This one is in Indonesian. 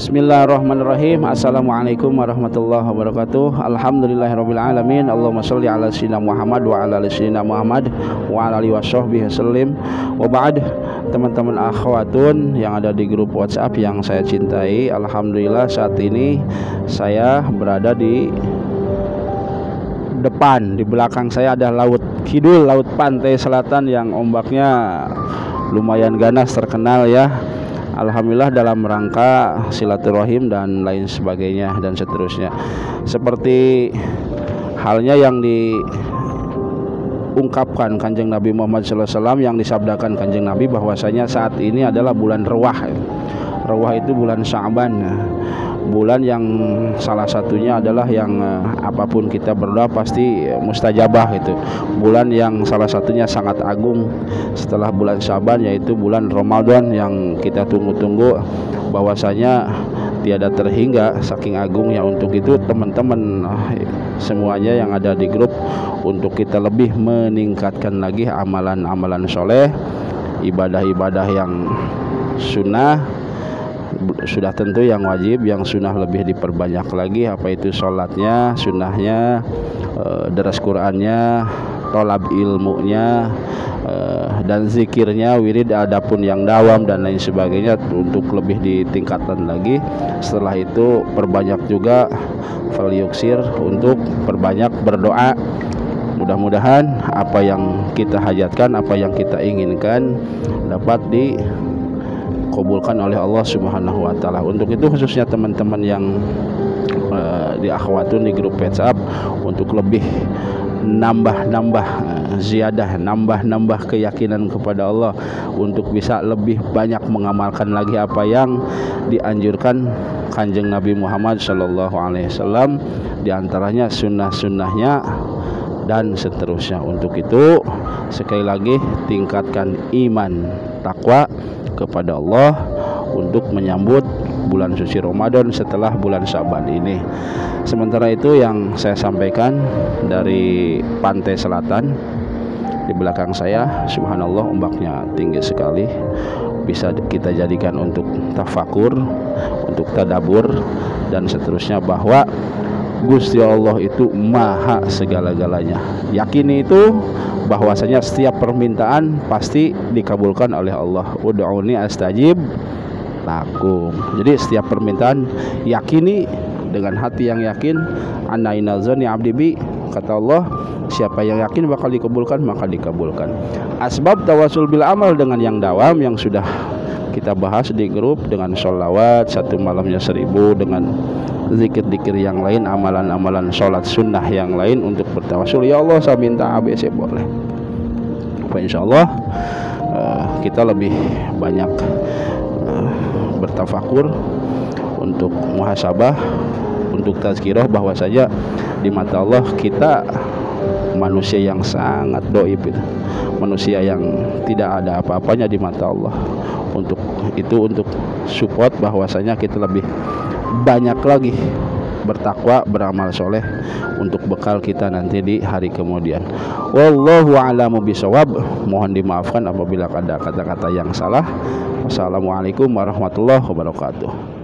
Bismillahirrahmanirrahim. Assalamualaikum warahmatullahi wabarakatuh. Alhamdulillahirrabbilalamin Allahumma salli ala sayyidina Muhammad wa ala sayyidina Muhammad wa ala alihi washabbihi wasallim. Wa ba'd. Teman-teman akhwatun yang ada di grup WhatsApp yang saya cintai Alhamdulillah saat ini saya berada di depan. Di belakang saya ada laut kidul laut pantai selatan yang ombaknya lumayan ganas terkenal ya Alhamdulillah dalam rangka silaturahim dan lain sebagainya dan seterusnya. Seperti halnya yang diungkapkan kanjeng Nabi Muhammad SAW yang disabdakan kanjeng Nabi bahwasanya saat ini adalah bulan rewah rewah itu bulan Syaban bulan yang salah satunya adalah yang uh, apa pun kita berdoa pasti mustajabah itu. Bulan yang salah satunya sangat agung setelah bulan Syaban yaitu bulan Ramadan yang kita tunggu-tunggu. Bahwasanya tiada terhingga saking agungnya untuk itu teman-teman semuanya yang ada di grup untuk kita lebih meningkatkan lagi amalan-amalan soleh ibadah-ibadah yang sunnah sudah tentu yang wajib yang sunnah lebih diperbanyak lagi apa itu sholatnya sunnahnya e, deras Qurannya tolab ilmunya e, dan zikirnya wirid adapun yang dawam dan lain sebagainya untuk lebih ditingkatkan lagi. Setelah itu perbanyak juga falyuksir untuk perbanyak berdoa. Mudah-mudahan apa yang kita hajatkan apa yang kita inginkan dapat di dikabulkan oleh Allah Subhanahu wa taala. Untuk itu khususnya teman-teman yang uh, di akhwatun di grup WhatsApp untuk lebih nambah-nambah uh, ziyadah, nambah-nambah keyakinan kepada Allah untuk bisa lebih banyak mengamalkan lagi apa yang dianjurkan Kanjeng Nabi Muhammad sallallahu alaihi wasallam di antaranya sunnah-sunnahnya dan seterusnya. Untuk itu sekali lagi tingkatkan iman, takwa kepada Allah untuk menyambut bulan suci Ramadan setelah bulan Syaban ini. Sementara itu yang saya sampaikan dari pantai selatan di belakang saya, subhanallah ombaknya tinggi sekali. Bisa kita jadikan untuk tafakur, untuk tadabur dan seterusnya bahwa Gusti Allah itu maha segala-galanya. Yakini itu bahwasanya setiap permintaan pasti dikabulkan oleh Allah. Ud'uni astajib lakum. Jadi setiap permintaan yakini dengan hati yang yakin anna inazani abdi kata Allah siapa yang yakin bakal dikabulkan maka dikabulkan asbab tawasul bil amal dengan yang dawam yang sudah kita bahas di grup dengan sholawat satu malamnya seribu dengan zikir-zikir yang lain amalan-amalan sholat sunnah yang lain untuk bertawasul ya Allah saya minta ABC boleh. Apa insya Allah uh, kita lebih banyak uh, bertafakur untuk muhasabah untuk tazkirah bahwa saja di mata Allah kita manusia yang sangat doib manusia yang tidak ada apa-apanya di mata Allah untuk itu untuk support bahwasanya kita lebih banyak lagi bertakwa beramal soleh untuk bekal kita nanti di hari kemudian. Wallahu a'lamu bisawab. Mohon dimaafkan apabila ada kata-kata yang salah. Wassalamualaikum warahmatullahi wabarakatuh